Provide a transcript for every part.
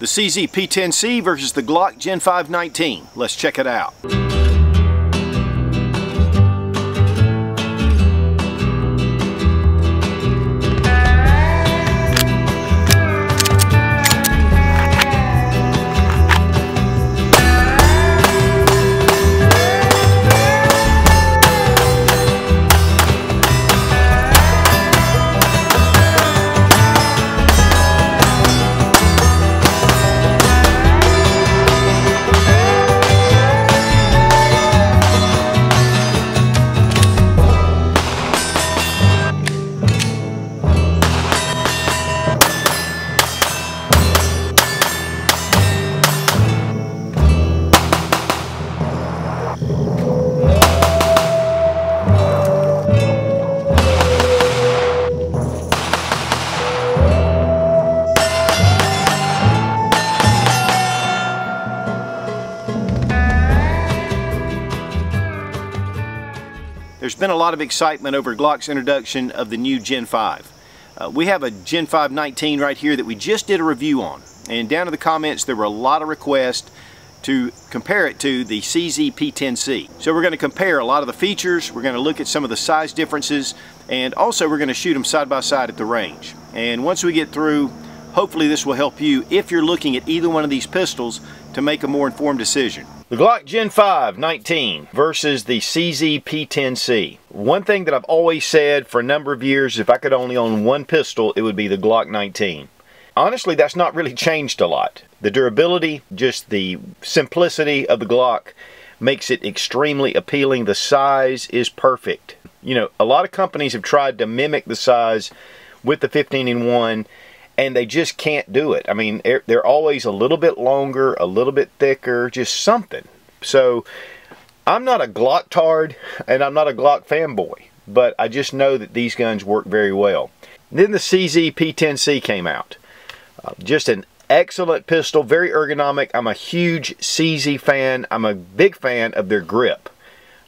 The CZ P10C versus the Glock Gen 519. Let's check it out. Been a lot of excitement over Glock's introduction of the new Gen 5. Uh, we have a Gen 5 19 right here that we just did a review on. And down in the comments there were a lot of requests to compare it to the CZ P10C. So we're going to compare a lot of the features, we're going to look at some of the size differences, and also we're going to shoot them side by side at the range. And once we get through, hopefully this will help you if you're looking at either one of these pistols to make a more informed decision. The Glock Gen 5 19 versus the CZ P10C. One thing that I've always said for a number of years, if I could only own one pistol, it would be the Glock 19. Honestly, that's not really changed a lot. The durability, just the simplicity of the Glock makes it extremely appealing. The size is perfect. You know, a lot of companies have tried to mimic the size with the 15 in 1 and they just can't do it. I mean, they're always a little bit longer, a little bit thicker, just something. So I'm not a Glock tard and I'm not a Glock fanboy, but I just know that these guns work very well. Then the CZ P10C came out. Uh, just an excellent pistol, very ergonomic. I'm a huge CZ fan. I'm a big fan of their grip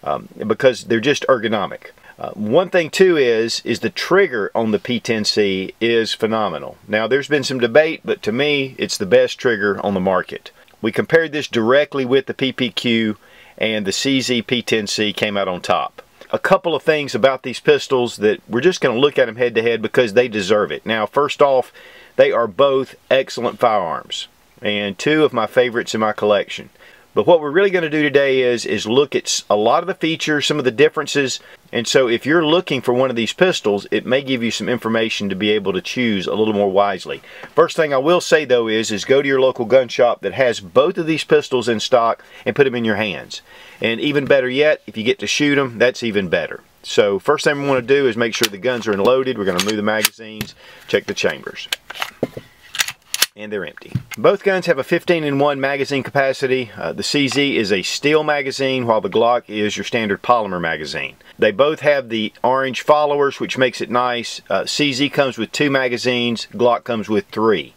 um, because they're just ergonomic. Uh, one thing too is is the trigger on the P10C is phenomenal. Now there's been some debate, but to me it's the best trigger on the market. We compared this directly with the PPQ and the CZ P10C came out on top. A couple of things about these pistols that we're just going to look at them head to head because they deserve it. Now first off, they are both excellent firearms and two of my favorites in my collection. But what we're really going to do today is, is look at a lot of the features, some of the differences. And so if you're looking for one of these pistols, it may give you some information to be able to choose a little more wisely. First thing I will say though is, is go to your local gun shop that has both of these pistols in stock and put them in your hands. And even better yet, if you get to shoot them, that's even better. So first thing we want to do is make sure the guns are unloaded. We're going to remove the magazines, check the chambers and they're empty. Both guns have a 15 in 1 magazine capacity. Uh, the CZ is a steel magazine while the Glock is your standard polymer magazine. They both have the orange followers which makes it nice. Uh, CZ comes with two magazines, Glock comes with three.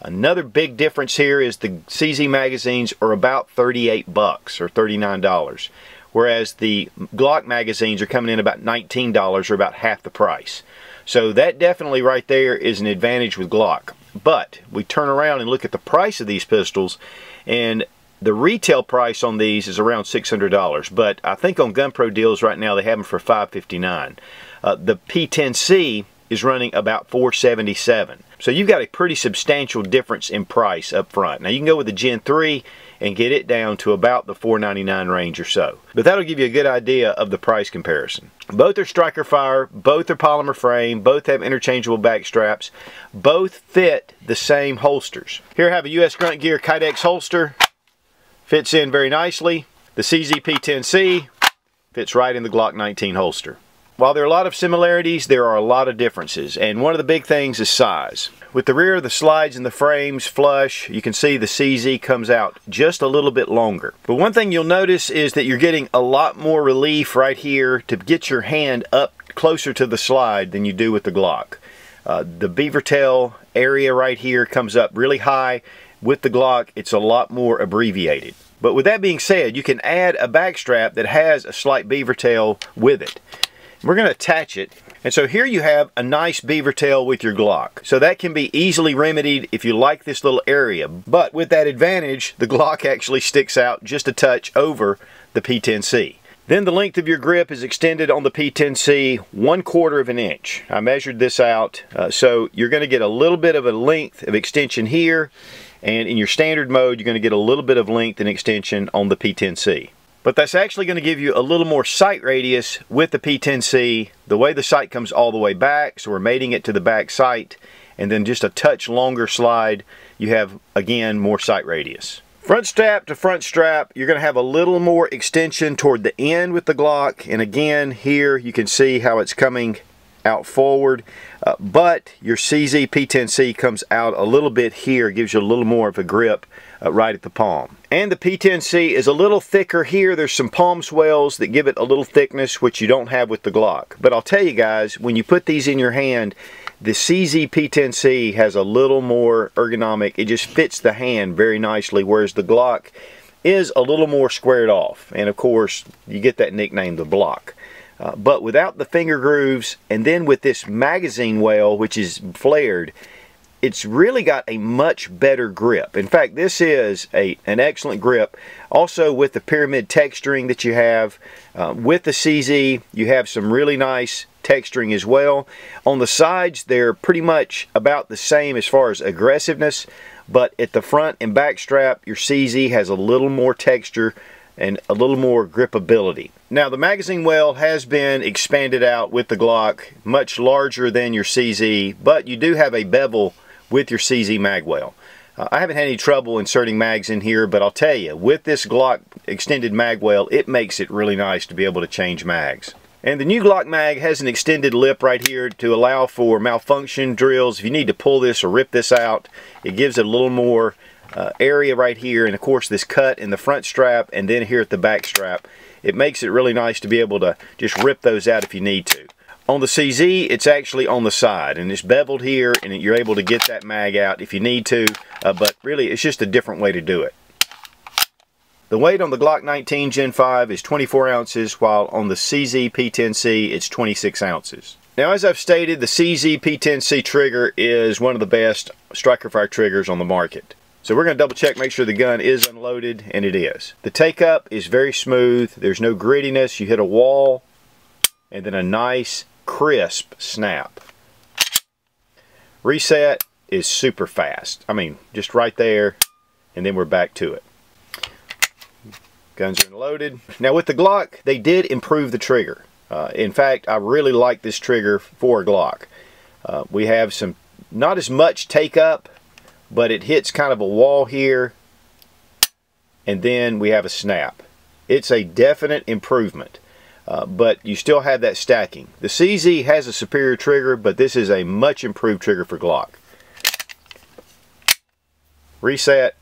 Another big difference here is the CZ magazines are about 38 bucks or $39 whereas the Glock magazines are coming in about $19 or about half the price. So that definitely right there is an advantage with Glock. But we turn around and look at the price of these pistols and the retail price on these is around $600 but I think on GunPro deals right now they have them for 559. Uh, the P10C is running about 477. so you've got a pretty substantial difference in price up front. Now you can go with the Gen 3 and get it down to about the 499 range or so. But that'll give you a good idea of the price comparison. Both are striker fire, both are polymer frame, both have interchangeable back straps, both fit the same holsters. Here I have a US Grunt Gear Kydex holster, fits in very nicely. The CZP-10C fits right in the Glock 19 holster. While there are a lot of similarities, there are a lot of differences, and one of the big things is size. With the rear of the slides and the frames flush, you can see the CZ comes out just a little bit longer. But one thing you'll notice is that you're getting a lot more relief right here to get your hand up closer to the slide than you do with the Glock. Uh, the beaver tail area right here comes up really high. With the Glock, it's a lot more abbreviated. But with that being said, you can add a back strap that has a slight beaver tail with it. We're going to attach it. And so here you have a nice beaver tail with your Glock. So that can be easily remedied if you like this little area. But with that advantage, the Glock actually sticks out just a touch over the P10C. Then the length of your grip is extended on the P10C one quarter of an inch. I measured this out, uh, so you're going to get a little bit of a length of extension here, and in your standard mode, you're going to get a little bit of length and extension on the P10C. But that's actually going to give you a little more sight radius with the P10C. The way the sight comes all the way back, so we're mating it to the back sight, and then just a touch longer slide, you have, again, more sight radius. Front strap to front strap, you're going to have a little more extension toward the end with the Glock. And again, here you can see how it's coming out forward. Uh, but your CZ P10C comes out a little bit here, gives you a little more of a grip uh, right at the palm. And the P10C is a little thicker here. There's some palm swells that give it a little thickness, which you don't have with the Glock. But I'll tell you guys, when you put these in your hand, the CZ P10C has a little more ergonomic. It just fits the hand very nicely, whereas the Glock is a little more squared off. And of course, you get that nickname, the block. Uh, but without the finger grooves, and then with this magazine well, which is flared, it's really got a much better grip. In fact, this is a, an excellent grip. Also with the pyramid texturing that you have, uh, with the CZ, you have some really nice texturing as well. On the sides, they're pretty much about the same as far as aggressiveness, but at the front and back strap, your CZ has a little more texture and a little more gripability. Now the magazine well has been expanded out with the Glock, much larger than your CZ, but you do have a bevel with your CZ mag well. Uh, I haven't had any trouble inserting mags in here, but I'll tell you, with this Glock extended mag well, it makes it really nice to be able to change mags. And the new Glock mag has an extended lip right here to allow for malfunction drills. If you need to pull this or rip this out, it gives it a little more uh, area right here. And of course this cut in the front strap and then here at the back strap. It makes it really nice to be able to just rip those out if you need to. On the CZ, it's actually on the side and it's beveled here and you're able to get that mag out if you need to, uh, but really it's just a different way to do it. The weight on the Glock 19 Gen 5 is 24 ounces, while on the CZ P10C it's 26 ounces. Now as I've stated, the CZ P10C trigger is one of the best striker fire triggers on the market. So we're going to double check, make sure the gun is unloaded, and it is. The take up is very smooth, there's no grittiness, you hit a wall, and then a nice crisp snap. Reset is super fast. I mean, just right there, and then we're back to it. Guns are unloaded. Now with the Glock, they did improve the trigger. Uh, in fact, I really like this trigger for a Glock. Uh, we have some, not as much take up, but it hits kind of a wall here, and then we have a snap. It's a definite improvement, uh, but you still have that stacking. The CZ has a superior trigger, but this is a much improved trigger for Glock. Reset,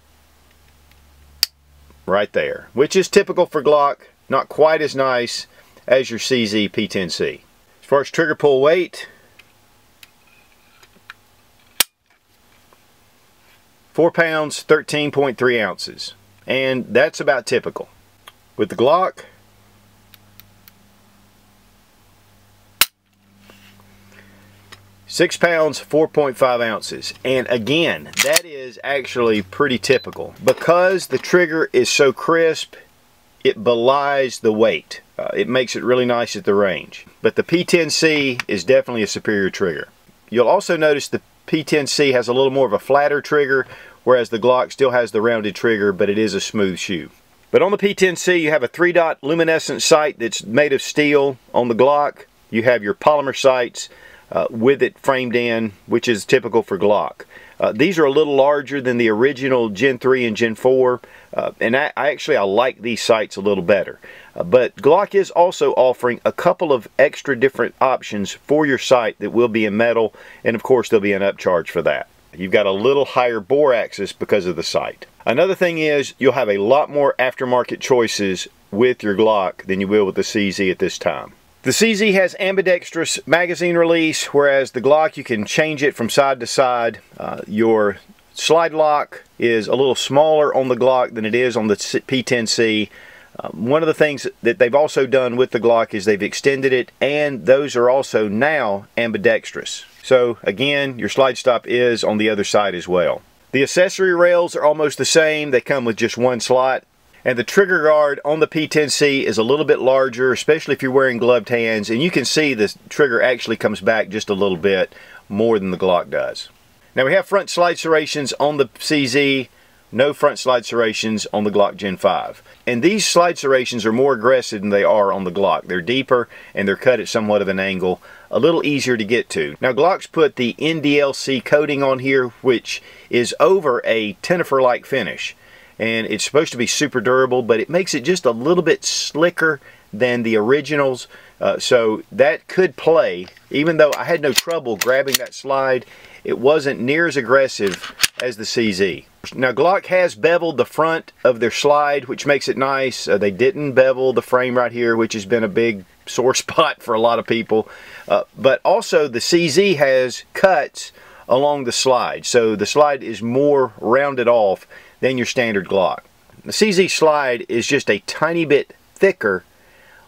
right there, which is typical for Glock, not quite as nice as your CZ P10C. As far as trigger pull weight, 4 pounds, 13.3 ounces, and that's about typical. With the Glock, Six pounds, 4.5 ounces. And again, that is actually pretty typical. Because the trigger is so crisp, it belies the weight. Uh, it makes it really nice at the range. But the P10C is definitely a superior trigger. You'll also notice the P10C has a little more of a flatter trigger, whereas the Glock still has the rounded trigger, but it is a smooth shoe. But on the P10C, you have a three dot luminescent sight that's made of steel. On the Glock, you have your polymer sights uh, with it framed in, which is typical for Glock. Uh, these are a little larger than the original Gen 3 and Gen 4, uh, and I, I, actually I like these sights a little better. Uh, but Glock is also offering a couple of extra different options for your sight that will be in metal, and of course there'll be an upcharge for that. You've got a little higher bore axis because of the sight. Another thing is you'll have a lot more aftermarket choices with your Glock than you will with the CZ at this time. The CZ has ambidextrous magazine release, whereas the Glock you can change it from side to side. Uh, your slide lock is a little smaller on the Glock than it is on the P10C. Um, one of the things that they've also done with the Glock is they've extended it and those are also now ambidextrous. So again, your slide stop is on the other side as well. The accessory rails are almost the same. They come with just one slot. And the trigger guard on the P10C is a little bit larger, especially if you're wearing gloved hands. And you can see the trigger actually comes back just a little bit more than the Glock does. Now we have front slide serrations on the CZ, no front slide serrations on the Glock Gen 5. And these slide serrations are more aggressive than they are on the Glock. They're deeper and they're cut at somewhat of an angle, a little easier to get to. Now Glock's put the NDLC coating on here, which is over a Tenifer-like finish and it's supposed to be super durable but it makes it just a little bit slicker than the originals. Uh, so that could play. Even though I had no trouble grabbing that slide it wasn't near as aggressive as the CZ now Glock has beveled the front of their slide which makes it nice. Uh, they didn't bevel the frame right here which has been a big sore spot for a lot of people. Uh, but also the CZ has cuts along the slide so the slide is more rounded off than your standard Glock. The CZ slide is just a tiny bit thicker,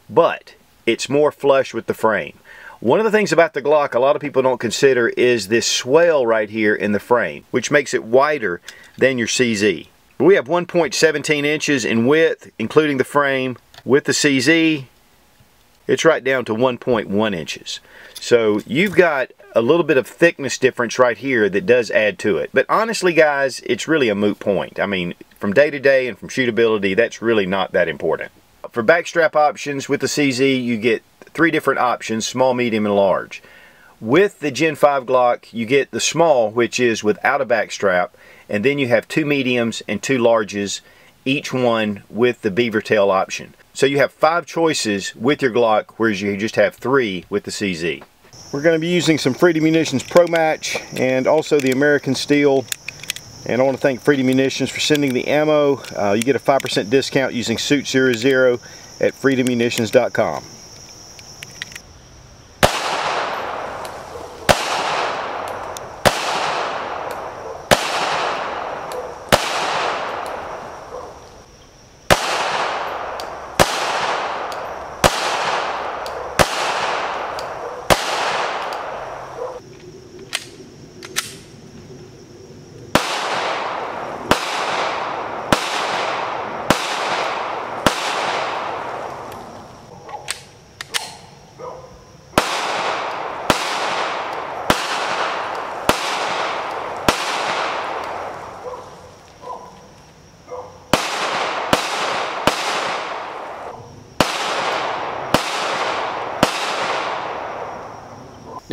but it's more flush with the frame. One of the things about the Glock a lot of people don't consider is this swell right here in the frame, which makes it wider than your CZ. We have 1.17 inches in width, including the frame. With the CZ, it's right down to 1.1 inches. So you've got a little bit of thickness difference right here that does add to it. But honestly, guys, it's really a moot point. I mean, from day to day and from shootability, that's really not that important. For backstrap options with the CZ, you get three different options, small, medium, and large. With the Gen 5 Glock, you get the small, which is without a backstrap, and then you have two mediums and two larges, each one with the beaver tail option. So you have five choices with your Glock, whereas you just have three with the CZ. We're going to be using some Freedom Munitions Pro Match and also the American Steel. And I want to thank Freedom Munitions for sending the ammo. Uh, you get a 5% discount using Sootch00 at freedommunitions.com.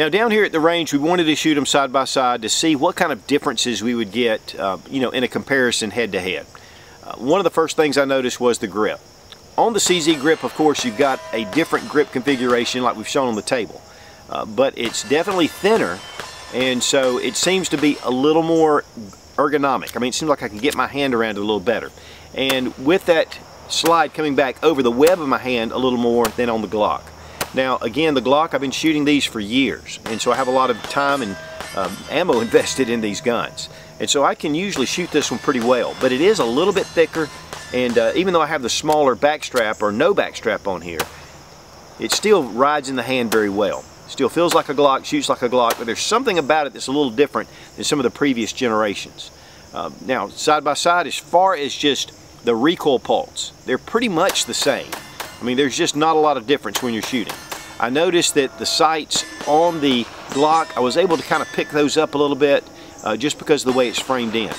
Now down here at the range, we wanted to shoot them side by side to see what kind of differences we would get, uh, you know, in a comparison head to head. Uh, one of the first things I noticed was the grip. On the CZ grip, of course, you've got a different grip configuration like we've shown on the table. Uh, but it's definitely thinner, and so it seems to be a little more ergonomic. I mean, it seems like I can get my hand around it a little better. And with that slide coming back over the web of my hand a little more than on the Glock. Now again the Glock I've been shooting these for years and so I have a lot of time and um, ammo invested in these guns. And so I can usually shoot this one pretty well but it is a little bit thicker and uh, even though I have the smaller backstrap or no backstrap on here it still rides in the hand very well. Still feels like a Glock shoots like a Glock but there's something about it that's a little different than some of the previous generations. Uh, now side by side as far as just the recoil pulse they're pretty much the same. I mean there's just not a lot of difference when you're shooting I noticed that the sights on the Glock, I was able to kind of pick those up a little bit uh, just because of the way it's framed in.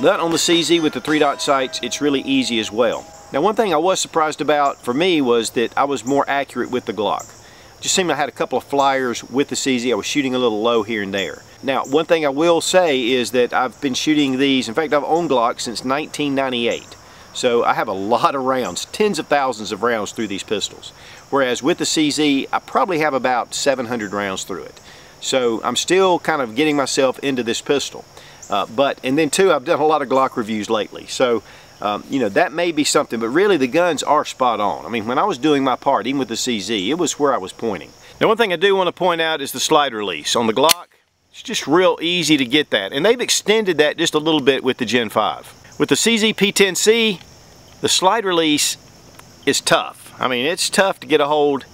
But on the CZ with the three dot sights, it's really easy as well. Now one thing I was surprised about for me was that I was more accurate with the Glock. Just seemed I had a couple of flyers with the CZ. I was shooting a little low here and there. Now, one thing I will say is that I've been shooting these, in fact, I've owned Glock since 1998. So I have a lot of rounds, tens of thousands of rounds through these pistols. Whereas with the CZ, I probably have about 700 rounds through it. So I'm still kind of getting myself into this pistol. Uh, but, and then two, I've done a lot of Glock reviews lately. So, um, you know, that may be something, but really the guns are spot on. I mean, when I was doing my part, even with the CZ, it was where I was pointing. Now, one thing I do want to point out is the slide release. On the Glock, it's just real easy to get that. And they've extended that just a little bit with the Gen 5. With the CZ P10C, the slide release is tough. I mean, it's tough to get a hold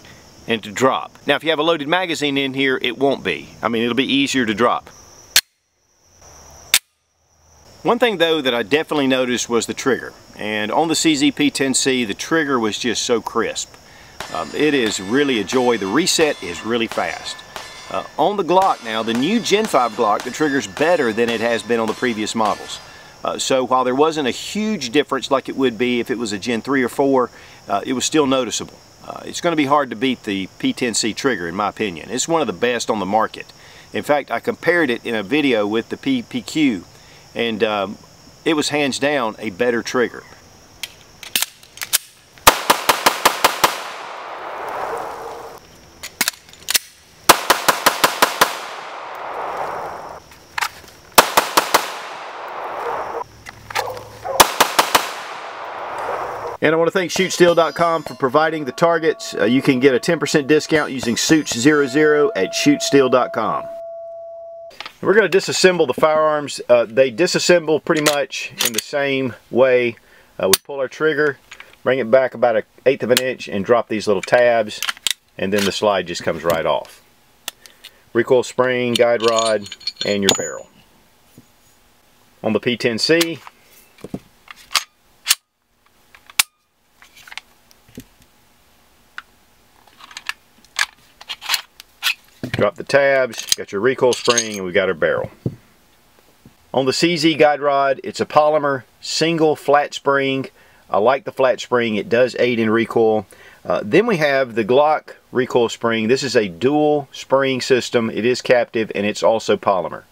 and to drop. Now, if you have a loaded magazine in here, it won't be. I mean, it'll be easier to drop. One thing though that I definitely noticed was the trigger. And on the CZ-P10C, the trigger was just so crisp. Um, it is really a joy. The reset is really fast. Uh, on the Glock now, the new Gen 5 Glock, the trigger's better than it has been on the previous models. Uh, so while there wasn't a huge difference like it would be if it was a Gen 3 or 4, uh, it was still noticeable. Uh, it's going to be hard to beat the P10C trigger in my opinion. It's one of the best on the market. In fact, I compared it in a video with the PPQ and um, it was hands down a better trigger. And I want to thank shootsteel.com for providing the targets. Uh, you can get a 10% discount using Sootch00 at shootsteel.com. We're going to disassemble the firearms. Uh, they disassemble pretty much in the same way. Uh, we pull our trigger, bring it back about an eighth of an inch and drop these little tabs and then the slide just comes right off. Recoil spring, guide rod, and your barrel. On the P10C, Drop the tabs, got your recoil spring, and we got our barrel. On the CZ guide rod, it's a polymer, single flat spring. I like the flat spring, it does aid in recoil. Uh, then we have the Glock recoil spring. This is a dual spring system. It is captive and it's also polymer.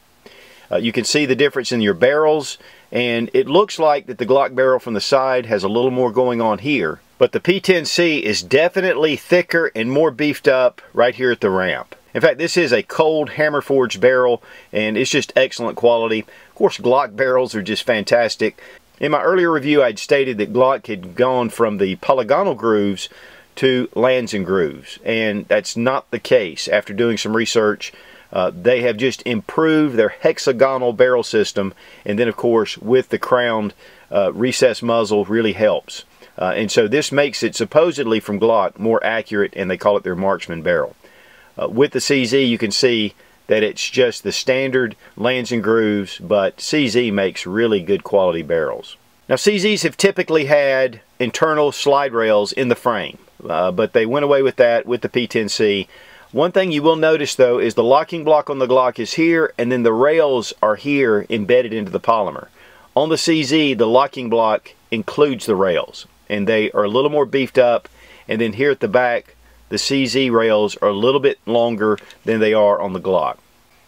Uh, you can see the difference in your barrels and it looks like that the Glock barrel from the side has a little more going on here. But the P10C is definitely thicker and more beefed up right here at the ramp. In fact, this is a cold hammer forged barrel and it's just excellent quality. Of course, Glock barrels are just fantastic. In my earlier review, I'd stated that Glock had gone from the polygonal grooves to lands and grooves, and that's not the case. After doing some research, uh, they have just improved their hexagonal barrel system, and then of course with the crowned uh, recessed muzzle really helps. Uh, and so this makes it supposedly from Glock more accurate, and they call it their marksman barrel. Uh, with the CZ, you can see that it's just the standard lands and grooves, but CZ makes really good quality barrels. Now CZs have typically had internal slide rails in the frame, uh, but they went away with that with the P10C. One thing you will notice though is the locking block on the Glock is here and then the rails are here embedded into the polymer. On the CZ, the locking block includes the rails and they are a little more beefed up and then here at the back the CZ rails are a little bit longer than they are on the Glock.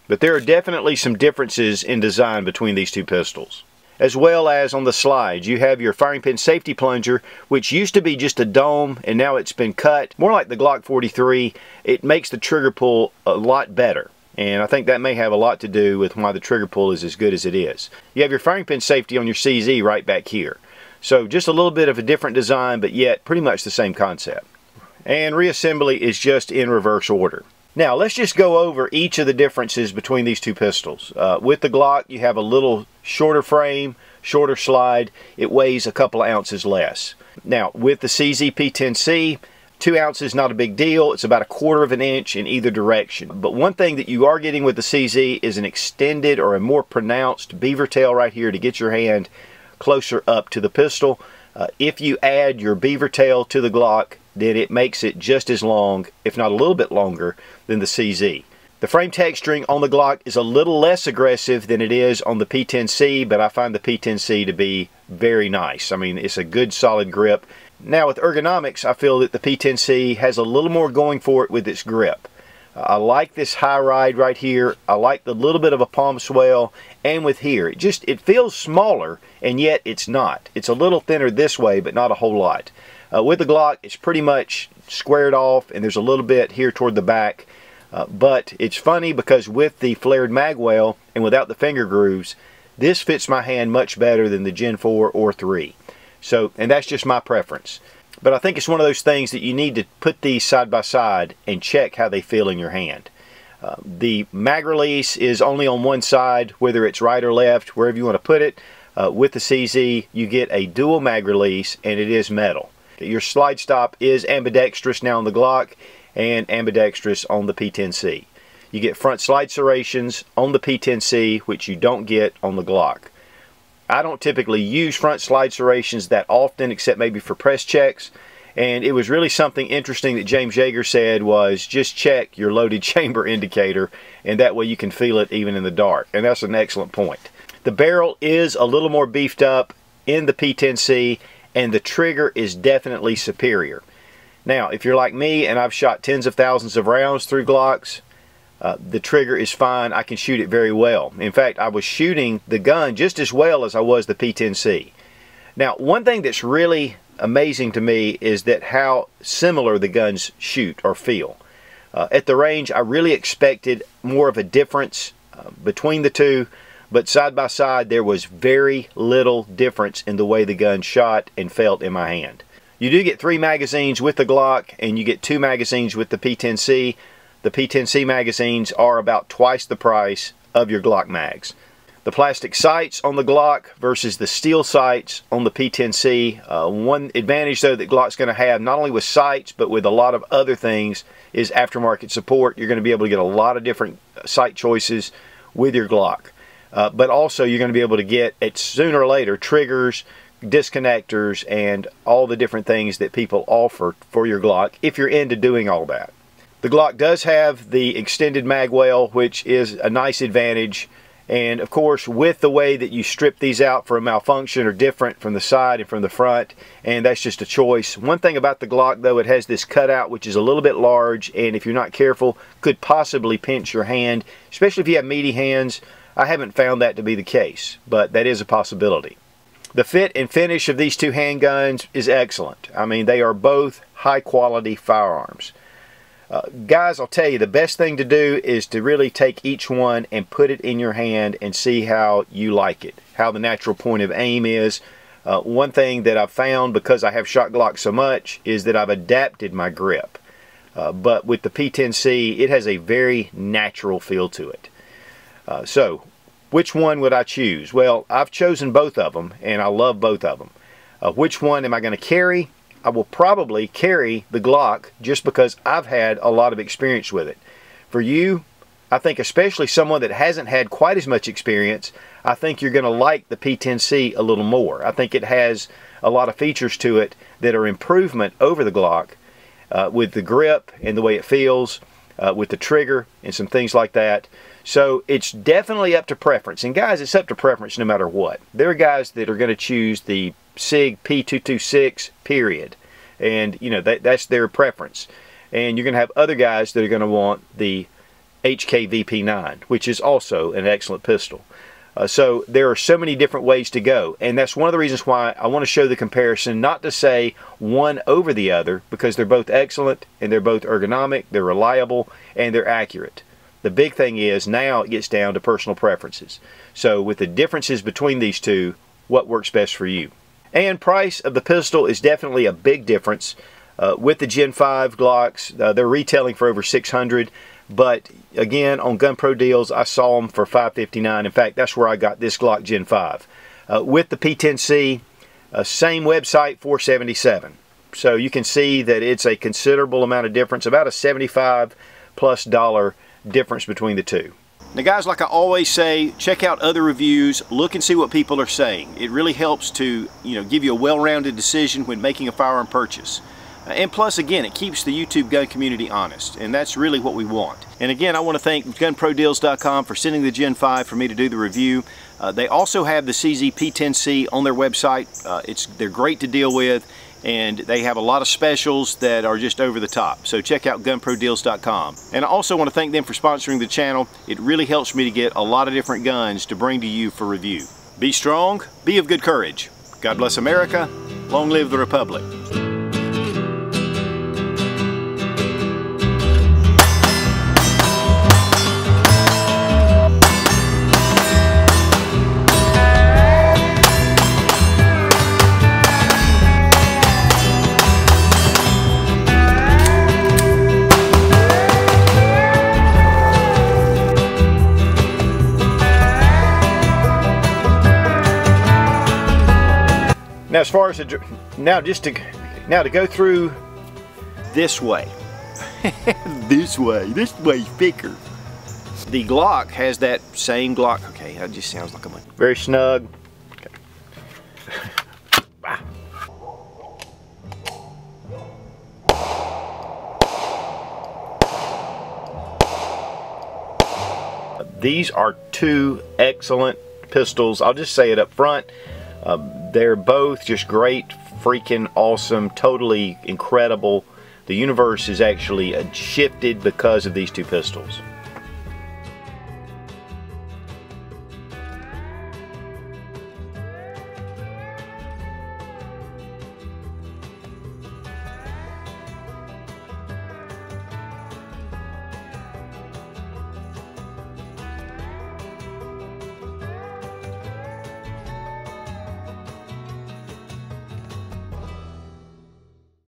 But there are definitely some differences in design between these two pistols. As well as on the slides, you have your firing pin safety plunger, which used to be just a dome and now it's been cut. More like the Glock 43, it makes the trigger pull a lot better. And I think that may have a lot to do with why the trigger pull is as good as it is. You have your firing pin safety on your CZ right back here. So just a little bit of a different design, but yet pretty much the same concept and reassembly is just in reverse order. Now let's just go over each of the differences between these two pistols. Uh, with the Glock you have a little shorter frame, shorter slide, it weighs a couple of ounces less. Now with the CZ P10C, two ounces not a big deal, it's about a quarter of an inch in either direction. But one thing that you are getting with the CZ is an extended or a more pronounced beaver tail right here to get your hand closer up to the pistol. Uh, if you add your beaver tail to the Glock, then it makes it just as long, if not a little bit longer, than the CZ. The frame texturing on the Glock is a little less aggressive than it is on the P10C, but I find the P10C to be very nice. I mean, it's a good solid grip. Now with ergonomics, I feel that the P10C has a little more going for it with its grip. I like this high ride right here. I like the little bit of a palm swell and with here. It just, it feels smaller and yet it's not. It's a little thinner this way, but not a whole lot. Uh, with the Glock, it's pretty much squared off and there's a little bit here toward the back. Uh, but it's funny because with the flared magwell and without the finger grooves, this fits my hand much better than the Gen 4 or 3. So, and that's just my preference. But I think it's one of those things that you need to put these side by side and check how they feel in your hand. Uh, the mag release is only on one side, whether it's right or left, wherever you want to put it. Uh, with the CZ, you get a dual mag release and it is metal. Your slide stop is ambidextrous now on the Glock and ambidextrous on the P10C. You get front slide serrations on the P10C, which you don't get on the Glock. I don't typically use front slide serrations that often, except maybe for press checks. And it was really something interesting that James Yeager said was just check your loaded chamber indicator, and that way you can feel it even in the dark. And that's an excellent point. The barrel is a little more beefed up in the P10C, and the trigger is definitely superior. Now, if you're like me and I've shot tens of thousands of rounds through Glocks, uh, the trigger is fine. I can shoot it very well. In fact, I was shooting the gun just as well as I was the P10C. Now, one thing that's really amazing to me is that how similar the guns shoot or feel. Uh, at the range, I really expected more of a difference uh, between the two, but side by side, there was very little difference in the way the gun shot and felt in my hand. You do get three magazines with the Glock, and you get two magazines with the P10C. The P10C magazines are about twice the price of your Glock mags. The plastic sights on the Glock versus the steel sights on the P10C. Uh, one advantage though that Glock's going to have, not only with sights, but with a lot of other things, is aftermarket support. You're going to be able to get a lot of different sight choices with your Glock. Uh, but also you're going to be able to get, it sooner or later, triggers, disconnectors, and all the different things that people offer for your Glock if you're into doing all that. The Glock does have the extended mag well, which is a nice advantage. And of course, with the way that you strip these out for a malfunction are different from the side and from the front, and that's just a choice. One thing about the Glock though, it has this cutout which is a little bit large, and if you're not careful, could possibly pinch your hand, especially if you have meaty hands. I haven't found that to be the case, but that is a possibility. The fit and finish of these two handguns is excellent. I mean, they are both high quality firearms. Uh, guys, I'll tell you, the best thing to do is to really take each one and put it in your hand and see how you like it, how the natural point of aim is. Uh, one thing that I've found because I have shot Glock so much is that I've adapted my grip. Uh, but with the P10C, it has a very natural feel to it. Uh, so, which one would I choose? Well, I've chosen both of them, and I love both of them. Uh, which one am I going to carry? I will probably carry the Glock just because I've had a lot of experience with it. For you, I think especially someone that hasn't had quite as much experience, I think you're going to like the P10C a little more. I think it has a lot of features to it that are improvement over the Glock uh, with the grip and the way it feels, uh, with the trigger and some things like that. So it's definitely up to preference. And guys, it's up to preference no matter what. There are guys that are going to choose the SIG P226 period. And, you know, that, that's their preference. And you're going to have other guys that are going to want the HK VP9, which is also an excellent pistol. Uh, so there are so many different ways to go. And that's one of the reasons why I want to show the comparison, not to say one over the other, because they're both excellent and they're both ergonomic, they're reliable, and they're accurate. The big thing is now it gets down to personal preferences. So with the differences between these two, what works best for you? And price of the pistol is definitely a big difference. Uh, with the Gen 5 Glocks, uh, they're retailing for over 600 but again, on Gun Pro deals, I saw them for 559 In fact, that's where I got this Glock Gen 5. Uh, with the P10C, uh, same website, 477 So you can see that it's a considerable amount of difference, about a 75 plus dollar difference between the two. Now guys, like I always say, check out other reviews, look and see what people are saying. It really helps to you know, give you a well-rounded decision when making a firearm purchase. Uh, and plus, again, it keeps the YouTube gun community honest, and that's really what we want. And again, I want to thank GunProDeals.com for sending the Gen 5 for me to do the review. Uh, they also have the CZ P10C on their website. Uh, it's They're great to deal with, and they have a lot of specials that are just over the top. So check out gunprodeals.com. And I also want to thank them for sponsoring the channel. It really helps me to get a lot of different guns to bring to you for review. Be strong, be of good courage. God bless America. Long live the Republic. Now, as far as the, now, just to Now to go through this way. this way, this way's thicker. The Glock has that same Glock. Okay, that just sounds like a very snug. Okay. These are two excellent pistols. I'll just say it up front. Uh, they're both just great, freaking awesome, totally incredible. The universe is actually shifted because of these two pistols.